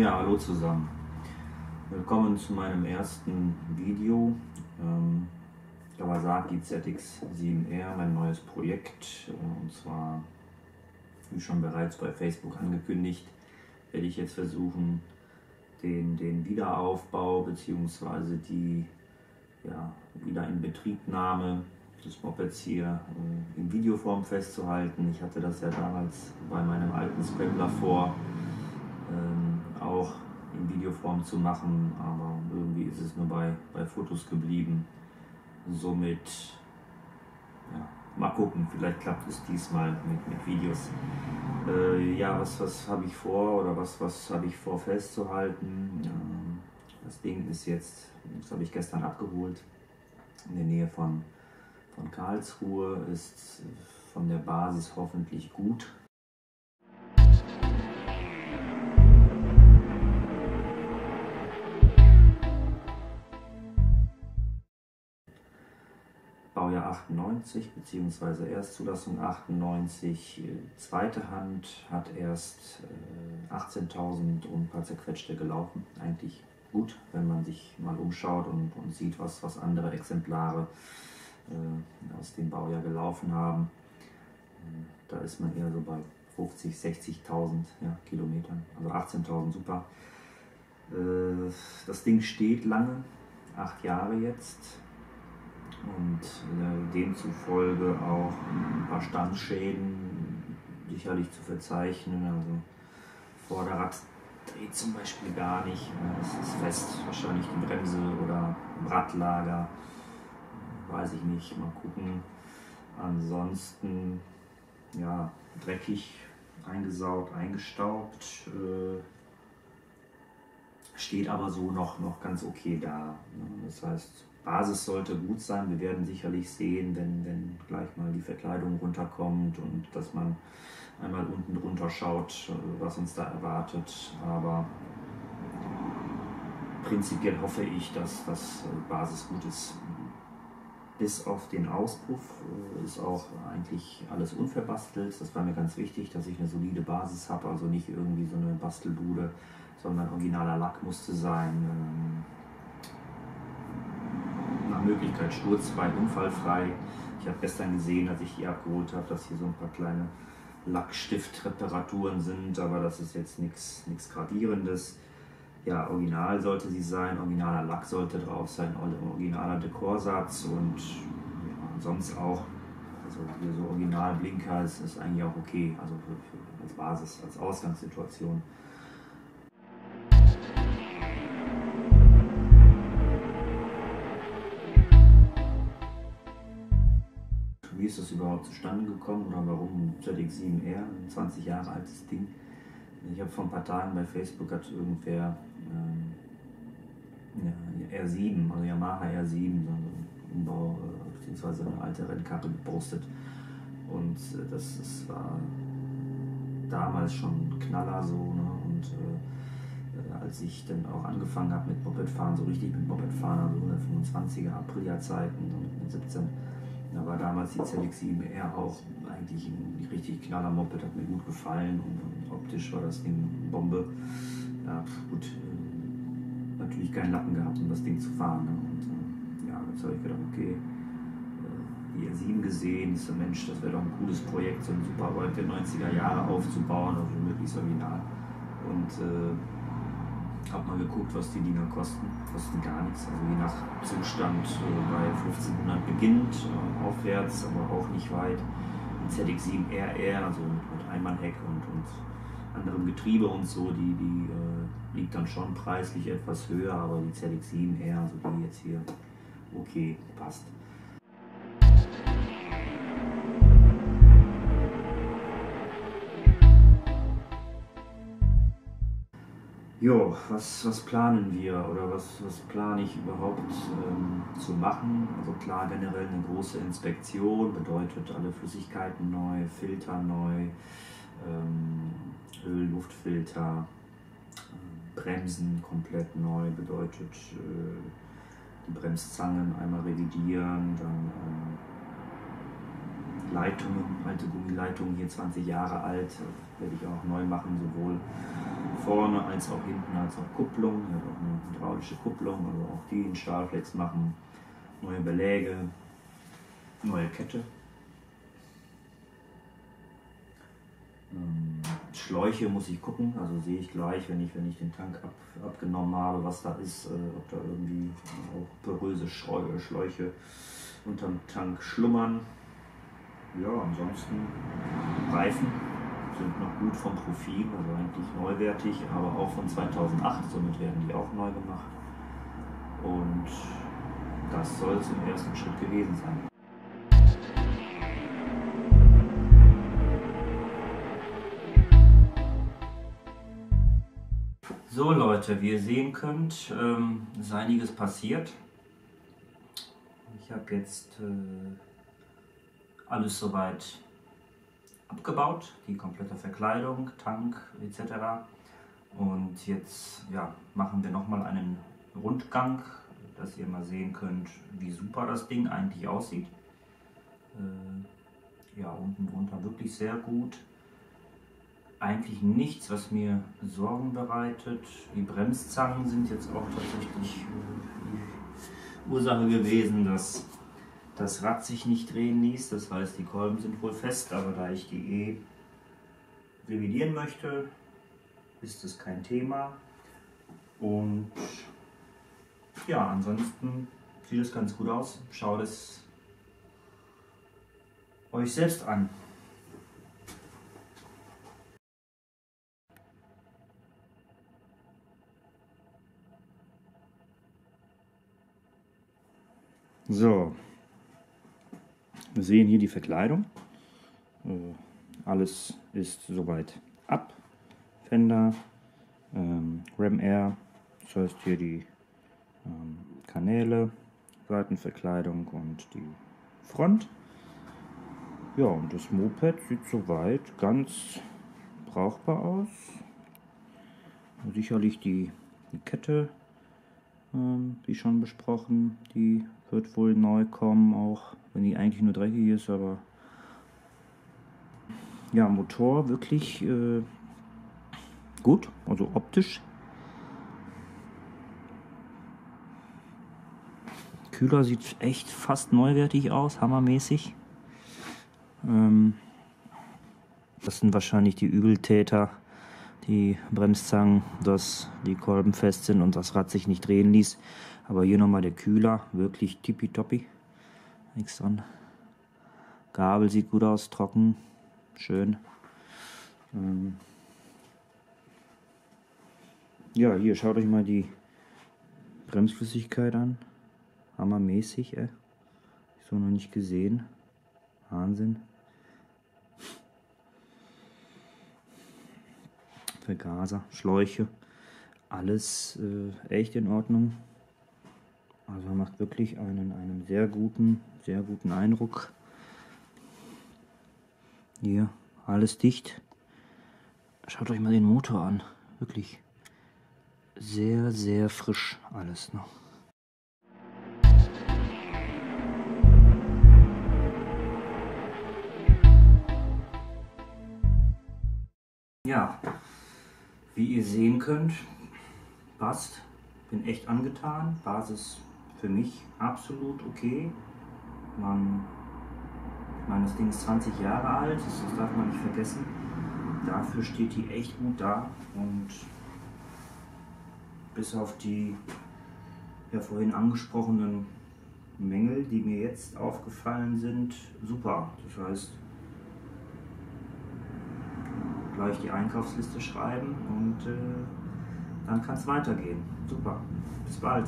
Ja, hallo zusammen. Willkommen zu meinem ersten Video. Ähm, Kawasaki ZX7R, mein neues Projekt. Und zwar, wie schon bereits bei Facebook angekündigt, werde ich jetzt versuchen, den, den Wiederaufbau bzw. die ja, Wiederinbetriebnahme des Mopeds hier äh, in Videoform festzuhalten. Ich hatte das ja damals bei meinem alten Scrambler vor. Ähm, auch in Videoform zu machen, aber irgendwie ist es nur bei, bei Fotos geblieben. Somit, ja, mal gucken, vielleicht klappt es diesmal mit, mit Videos. Äh, ja, was, was habe ich vor oder was, was habe ich vor festzuhalten? Ähm, das Ding ist jetzt, das habe ich gestern abgeholt, in der Nähe von, von Karlsruhe, ist von der Basis hoffentlich gut Baujahr 98 bzw. Erstzulassung 98. Zweite Hand hat erst 18.000 und ein paar zerquetschte gelaufen. Eigentlich gut, wenn man sich mal umschaut und, und sieht, was, was andere Exemplare äh, aus dem Baujahr gelaufen haben. Äh, da ist man eher so bei 50, 60.000 ja, Kilometern. Also 18.000 super. Äh, das Ding steht lange, acht Jahre jetzt und äh, demzufolge auch ein paar Standschäden sicherlich zu verzeichnen. Also Vorderrad dreht zum Beispiel gar nicht, es ist fest, wahrscheinlich die Bremse oder Radlager, weiß ich nicht, mal gucken. Ansonsten, ja, dreckig, eingesaut, eingestaubt, äh, steht aber so noch, noch ganz okay da. Das heißt, Basis sollte gut sein. Wir werden sicherlich sehen, wenn, wenn gleich mal die Verkleidung runterkommt und dass man einmal unten drunter schaut, was uns da erwartet. Aber prinzipiell hoffe ich, dass das Basis gut ist. Bis auf den Auspuff äh, ist auch eigentlich alles unverbastelt. Das war mir ganz wichtig, dass ich eine solide Basis habe, also nicht irgendwie so eine Bastelbude, sondern originaler Lack musste sein ähm, nach Möglichkeit sturzfrei, unfallfrei. Ich habe gestern gesehen, als ich die abgeholt habe, dass hier so ein paar kleine Lackstiftreparaturen sind, aber das ist jetzt nichts gravierendes. Ja, original sollte sie sein, originaler Lack sollte drauf sein, originaler Dekorsatz und ja, sonst auch, also hier so Originalblinker ist, ist eigentlich auch okay, also für, für, als Basis, als Ausgangssituation. Überhaupt zustande gekommen oder warum ZX7R, ein 20 Jahre altes Ding. Ich habe vor ein paar Tagen bei Facebook hat irgendwer ähm, ja, R7, also Yamaha R7, so ein Umbau äh, bzw. eine alte Rennkarre gepostet. Und äh, das, das war damals schon Knaller so. Ne? Und äh, als ich dann auch angefangen habe mit Mopedfahren, so richtig mit Mopedfahren, also 125er Aprilia-Zeiten, so mit 17 da war damals die ZX7R auch eigentlich ein richtig knaller Moped, hat mir gut gefallen und, optisch war das Ding Bombe. Ja, gut, äh, natürlich keinen Lappen gehabt, um das Ding zu fahren. Ne? Und äh, ja, jetzt habe ich gedacht, okay, äh, die R7 gesehen, ist so Mensch, das wäre doch ein cooles Projekt, so ein super Superbike der 90er Jahre aufzubauen, also möglichst original. Und äh, habe mal geguckt, was die Dinger kosten. Kosten gar nichts. Also je nach Zustand äh, bei 1500 beginnt, äh, aufwärts, aber auch nicht weit. Ein ZX7 RR, also mit, mit Einmannheck und, und anderem Getriebe und so, die, die äh, liegt dann schon preislich etwas höher, aber die ZX7R, also die jetzt hier, okay, passt. Jo, was, was planen wir oder was, was plane ich überhaupt ähm, zu machen? Also klar, generell eine große Inspektion bedeutet alle Flüssigkeiten neu, Filter neu, ähm, Öl, Luftfilter, äh, Bremsen komplett neu bedeutet äh, die Bremszangen einmal revidieren, dann äh, Leitungen, alte Gummileitungen hier 20 Jahre alt, werde ich auch neu machen, sowohl vorne als auch hinten als auch Kupplung, er hat auch eine hydraulische Kupplung, also auch die in Stahlflex machen, neue Beläge, neue Kette. Ähm, Schläuche muss ich gucken, also sehe ich gleich, wenn ich, wenn ich den Tank ab, abgenommen habe, was da ist, äh, ob da irgendwie auch poröse Schläuche unterm Tank schlummern. Ja, ansonsten Reifen sind noch gut vom Profil, also eigentlich neuwertig, aber auch von 2008, somit werden die auch neu gemacht. Und das soll es im ersten Schritt gewesen sein. So Leute, wie ihr sehen könnt, ähm, ist einiges passiert. Ich habe jetzt äh, alles soweit abgebaut, die komplette Verkleidung, Tank etc. Und jetzt ja, machen wir nochmal einen Rundgang, dass ihr mal sehen könnt, wie super das Ding eigentlich aussieht. Äh, ja, unten drunter wirklich sehr gut. Eigentlich nichts, was mir Sorgen bereitet. Die Bremszangen sind jetzt auch tatsächlich äh, die Ursache gewesen, dass das Rad sich nicht drehen ließ. Das heißt, die Kolben sind wohl fest, aber da ich die eh revidieren möchte, ist es kein Thema. Und ja, ansonsten sieht es ganz gut aus. Schaut es euch selbst an. So, wir sehen hier die Verkleidung. Äh, alles ist soweit ab. Fender, ähm, Ram Air, das heißt hier die ähm, Kanäle, Seitenverkleidung und die Front. Ja, und das Moped sieht soweit ganz brauchbar aus. Sicherlich die, die Kette, ähm, wie schon besprochen, die wird wohl neu kommen auch wenn die eigentlich nur dreckig ist, aber ja, Motor wirklich äh, gut, also optisch. Kühler sieht echt fast neuwertig aus, hammermäßig. Ähm, das sind wahrscheinlich die Übeltäter, die Bremszangen, dass die Kolben fest sind und das Rad sich nicht drehen ließ. Aber hier nochmal der Kühler, wirklich tippitoppi nichts dran. Gabel sieht gut aus, trocken, schön. Ähm ja, hier schaut euch mal die Bremsflüssigkeit an. Hammermäßig, ey. So noch nicht gesehen. Wahnsinn. Vergaser, Schläuche, alles äh, echt in Ordnung. Also macht wirklich einen, einen sehr guten, sehr guten Eindruck. Hier, alles dicht. Schaut euch mal den Motor an. Wirklich sehr, sehr frisch alles noch. Ja, wie ihr sehen könnt, passt. Bin echt angetan. Basis für mich absolut okay. Man, ich meine, das Ding ist 20 Jahre alt, das, darf man nicht vergessen. Dafür steht die echt gut da und bis auf die ja vorhin angesprochenen Mängel, die mir jetzt aufgefallen sind, super. Das heißt, gleich die Einkaufsliste schreiben und äh, dann kann es weitergehen. Super. Bis bald.